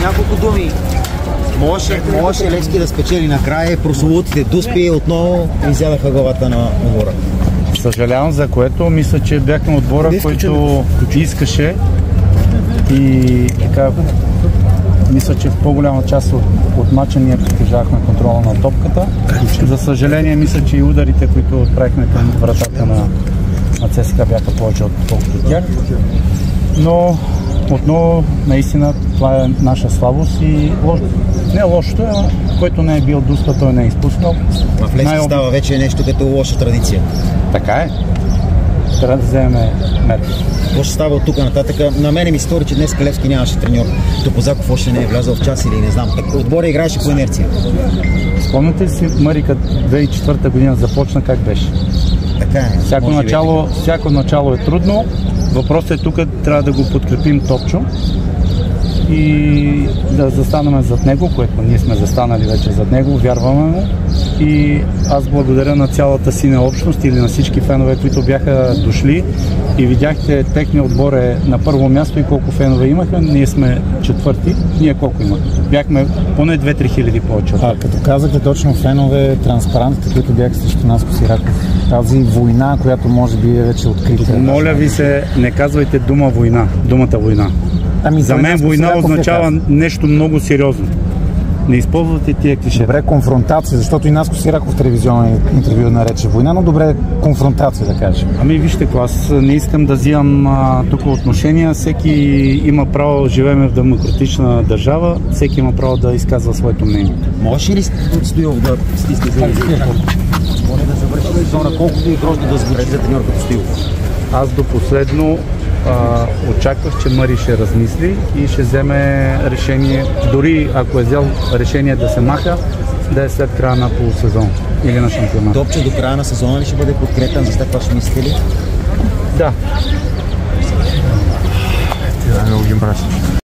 няколко думи. Можеше, можеше Левски да спечели накрая. Прословутите дуспи отново изядаха главата на отбора. Съжалявам за което. Мисля, че бяхме отбора, който искаше и така мисля, че в по-голяма част от, от матча ние притежавахме контрола на топката. За съжаление, мисля, че и ударите, които отправихме към вратата на, на ЦСКА бяха повече от толкова от тях. Но отново, наистина, това е наша слабост и лош... не лошото е, който не е бил дуста, той не е изпуснал. В Левски Най- става вече нещо като лоша традиция. Така е. Трябва да вземем метод. Какво ще става от тук нататък? На мене ми стори, че днес Калевски нямаше треньор. Топозаков още не е влязъл в час или не знам. Отбора играеше по инерция. Спомняте си, Марика 2004 година започна как беше? Така е. Всяко начало, всяко начало е трудно. Въпросът е тук, трябва да го подкрепим топчо и да застанаме зад него, което ние сме застанали вече зад него, вярваме му. И аз благодаря на цялата синя общност или на всички фенове, които бяха дошли и видяхте, техния отбор е на първо място и колко фенове имаха. Ние сме четвърти. Ние колко имахме? Бяхме поне 2-3 хиляди повече. А, като казахте точно фенове, транспарантите, които бяха срещу нас по Сираков, тази война, която може би е вече открита. Моля ви се, не казвайте дума война, думата война. Ами, За мен война означава нещо много сериозно. Не използвате тия клише. Добре, конфронтация, защото и Наско Сираков в телевизионен интервю нарече война, но добре, конфронтация да кажем. Ами вижте, аз не искам да взимам а, тук отношения. Всеки има право, живеем в демократична държава, всеки има право да изказва своето мнение. Може ли Стоилов да стисне за Моля да завърши сезона, колкото и грозно да звучи за треньор като Стоилов. Аз до последно а, очаквах, че Мари ще размисли и ще вземе решение, дори ако е взел решение да се маха, да е след края на полусезон или на шампионат. Топче до края на сезона ли ще бъде подкрепен, за това ще мислите ли? Да. Ти да мразиш.